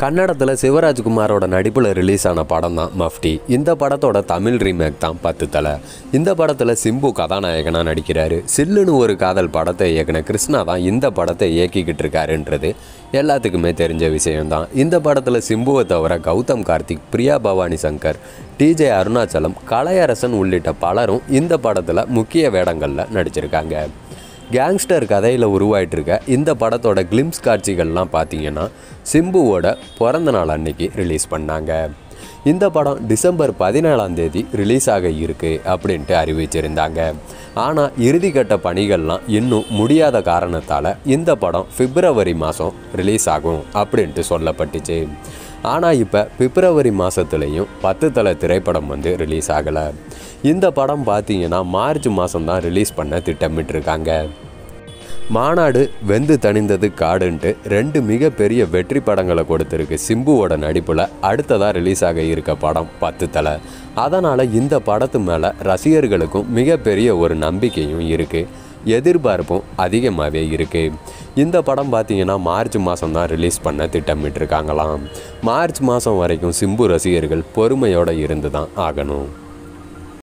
கன்னடத்தில் சிவராஜ்குமாரோட நடிப்பில் ரிலீஸ் ஆன படம் தான் மஃப்டி. இந்த படத்தோட தமிழ் ரீமேக் தான் பத்து தலை இந்த படத்தில் சிம்பு கதாநாயகனாக நடிக்கிறாரு. சில்லுன்னு ஒரு காதல் படத்தை இயக்குன கிருஷ்ணா தான் இந்த படத்தை இயக்கிக்கிட்டு இருக்காருன்றது எல்லாத்துக்குமே தெரிஞ்ச விஷயம்தான். இந்த படத்தில் சிம்புவை தவிர கௌதம் கார்த்திக் பிரியா பவானி சங்கர் டிஜே அருணாச்சலம் கலையரசன் உள்ளிட்ட பலரும் இந்த படத்தில் முக்கிய வேடங்களில் நடிச்சிருக்காங்க. கேங்ஸ்டர் கதையில் உருவாயிட்டிருக்க இந்த படத்தோட கிளிம்ஸ் காட்சிகள்லாம் பார்த்தீங்கன்னா சிம்புவோட பிறந்த நாள் அன்னைக்கு ரிலீஸ் பண்ணாங்க. இந்த படம் டிசம்பர் பதினேழாம் தேதி ரிலீஸ் ஆக இருக்குது அப்படின்ட்டு அறிவிச்சிருந்தாங்க. ஆனால் இறுதிக்கட்ட பணிகள்லாம் இன்னும் முடியாத காரணத்தால் இந்த படம் பிப்ரவரி மாதம் ரிலீஸ் ஆகும் அப்படின்ட்டு சொல்லப்பட்டுச்சு. ஆனால் இப்போ பிப்ரவரி மாதத்துலேயும் பத்து தலை திரைப்படம் வந்து ரிலீஸ் ஆகலை. இந்த படம் பார்த்தீங்கன்னா மார்ச் மாதம் தான் ரிலீஸ் பண்ண திட்டமிட்டிருக்காங்க. மாநாடு வெந்து தணிந்தது காடுன்ட்டு ரெண்டு மிகப்பெரிய வெற்றி படங்களை கொடுத்துருக்கு சிம்புவோட நடிப்பில் அடுத்ததாக ரிலீஸ் ஆக இருக்க படம் பத்து தலை. அதனால் இந்த படத்து மேலே ரசிகர்களுக்கும் மிகப்பெரிய ஒரு நம்பிக்கையும் இருக்குது எதிர்பார்ப்பும் அதிகமாகவே இருக்குது இந்த படம் பார்த்தீங்கன்னா மார்ச் மாதம் தான் ரிலீஸ் பண்ண திட்டமிட்டிருக்காங்களாம். மார்ச் மாதம் வரைக்கும் சிம்பு ரசிகர்கள் பொறுமையோடு இருந்து தான் ஆகணும்.